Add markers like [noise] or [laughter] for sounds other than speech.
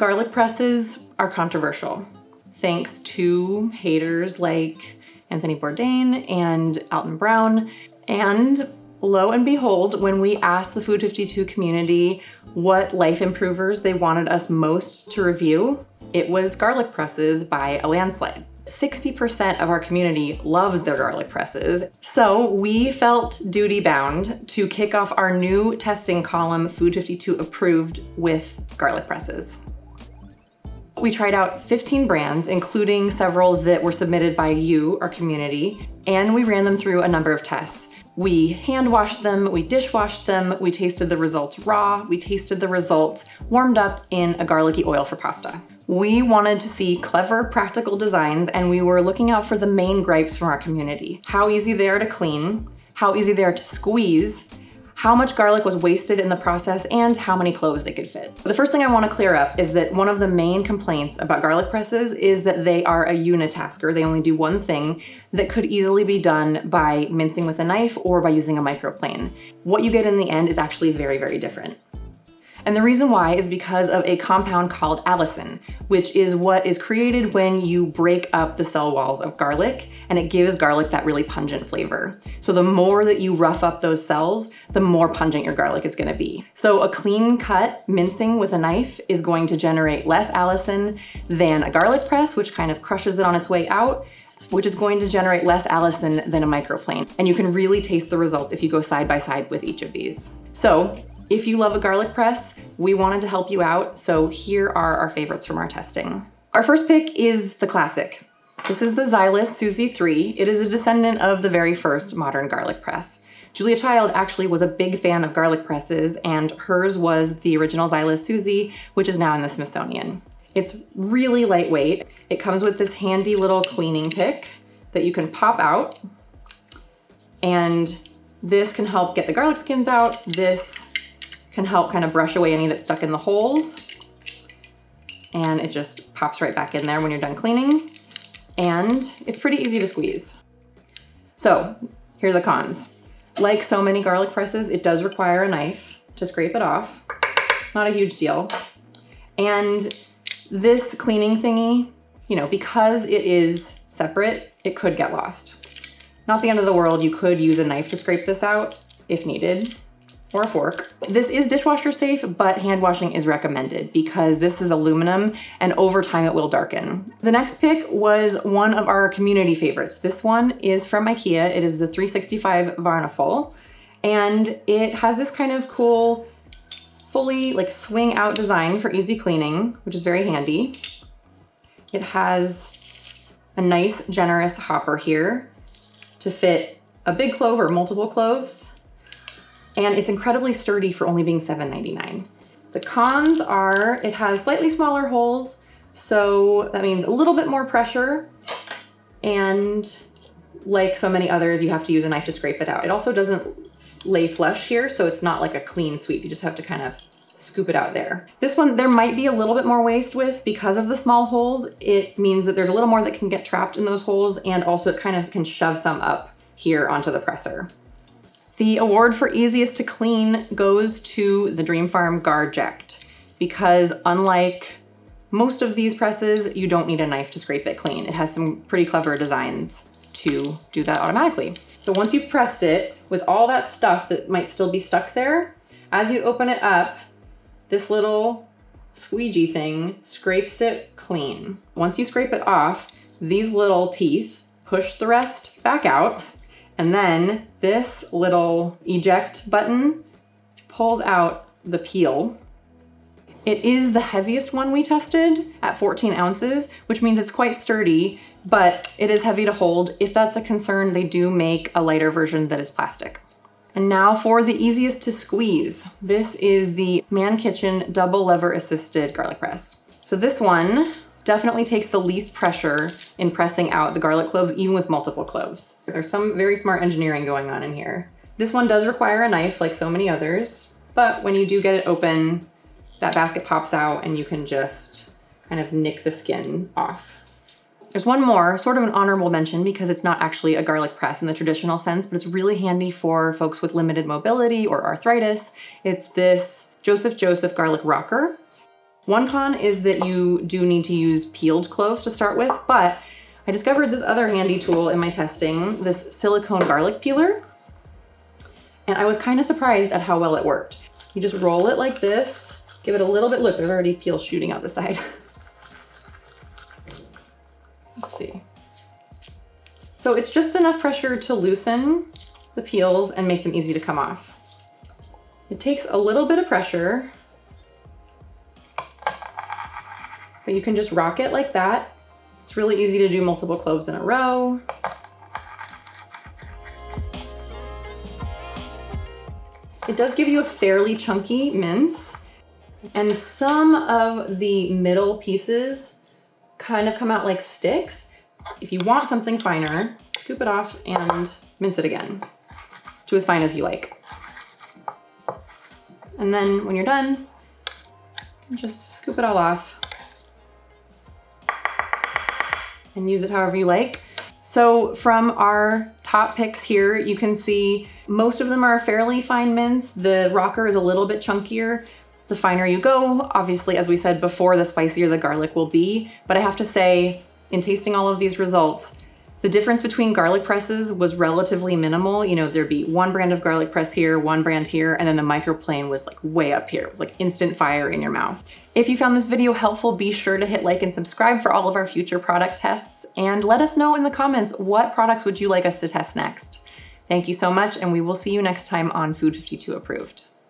garlic presses are controversial, thanks to haters like Anthony Bourdain and Alton Brown. And lo and behold, when we asked the Food 52 community what life improvers they wanted us most to review, it was garlic presses by a landslide. 60% of our community loves their garlic presses. So we felt duty bound to kick off our new testing column, Food 52 approved with garlic presses. We tried out 15 brands, including several that were submitted by you, our community, and we ran them through a number of tests. We hand washed them, we dish washed them, we tasted the results raw, we tasted the results warmed up in a garlicky oil for pasta. We wanted to see clever, practical designs, and we were looking out for the main gripes from our community. How easy they are to clean, how easy they are to squeeze, how much garlic was wasted in the process, and how many cloves they could fit. The first thing I wanna clear up is that one of the main complaints about garlic presses is that they are a unitasker. They only do one thing that could easily be done by mincing with a knife or by using a microplane. What you get in the end is actually very, very different. And the reason why is because of a compound called allicin, which is what is created when you break up the cell walls of garlic and it gives garlic that really pungent flavor. So the more that you rough up those cells, the more pungent your garlic is gonna be. So a clean cut mincing with a knife is going to generate less allicin than a garlic press, which kind of crushes it on its way out, which is going to generate less allicin than a microplane. And you can really taste the results if you go side by side with each of these. So if you love a garlic press, we wanted to help you out, so here are our favorites from our testing. Our first pick is the classic. This is the Zyliss Susi 3. It is a descendant of the very first modern garlic press. Julia Child actually was a big fan of garlic presses and hers was the original Zyliss Susi, which is now in the Smithsonian. It's really lightweight. It comes with this handy little cleaning pick that you can pop out and this can help get the garlic skins out. This can help kind of brush away any that's stuck in the holes. And it just pops right back in there when you're done cleaning. And it's pretty easy to squeeze. So here are the cons. Like so many garlic presses, it does require a knife to scrape it off. Not a huge deal. And this cleaning thingy, you know, because it is separate, it could get lost. Not the end of the world, you could use a knife to scrape this out if needed or a fork. This is dishwasher safe, but hand washing is recommended because this is aluminum and over time it will darken. The next pick was one of our community favorites. This one is from Ikea. It is the 365 Värdefull and it has this kind of cool fully like swing out design for easy cleaning, which is very handy. It has a nice generous hopper here to fit a big clove or multiple cloves and it's incredibly sturdy for only being $7.99. The cons are it has slightly smaller holes, so that means a little bit more pressure, and like so many others, you have to use a knife to scrape it out. It also doesn't lay flush here, so it's not like a clean sweep. You just have to kind of scoop it out there. This one, there might be a little bit more waste with because of the small holes. It means that there's a little more that can get trapped in those holes and also it kind of can shove some up here onto the presser. The award for easiest to clean goes to the Dreamfarm Garject because unlike most of these presses, you don't need a knife to scrape it clean. It has some pretty clever designs to do that automatically. So once you've pressed it with all that stuff that might still be stuck there, as you open it up, this little squeegee thing scrapes it clean. Once you scrape it off, these little teeth push the rest back out and then this little eject button pulls out the peel. It is the heaviest one we tested at 14 ounces, which means it's quite sturdy, but it is heavy to hold. If that's a concern, they do make a lighter version that is plastic. And now for the easiest to squeeze. This is the Männkitchen double lever assisted garlic press. So this one definitely takes the least pressure in pressing out the garlic cloves, even with multiple cloves. There's some very smart engineering going on in here. This one does require a knife like so many others, but when you do get it open, that basket pops out and you can just kind of nick the skin off. There's one more, sort of an honorable mention because it's not actually a garlic press in the traditional sense, but it's really handy for folks with limited mobility or arthritis. It's this Joseph Joseph garlic rocker. One con is that you do need to use peeled cloves to start with, but I discovered this other handy tool in my testing, this silicone garlic peeler. And I was kind of surprised at how well it worked. You just roll it like this, give it a little bit, look, there's already peel shooting out the side. [laughs] Let's see. So it's just enough pressure to loosen the peels and make them easy to come off. It takes a little bit of pressure, but you can just rock it like that. It's really easy to do multiple cloves in a row. It does give you a fairly chunky mince and some of the middle pieces kind of come out like sticks. If you want something finer, scoop it off and mince it again to as fine as you like. And then when you're done, just scoop it all off and use it however you like. So from our top picks here, you can see most of them are fairly fine mince. The rocker is a little bit chunkier. The finer you go, obviously, as we said before, the spicier the garlic will be. But I have to say, in tasting all of these results, the difference between garlic presses was relatively minimal. You know, there'd be one brand of garlic press here, one brand here, and then the microplane was like way up here. It was like instant fire in your mouth. If you found this video helpful, be sure to hit like and subscribe for all of our future product tests, and let us know in the comments what products would you like us to test next. Thank you so much, and we will see you next time on Food 52 Approved.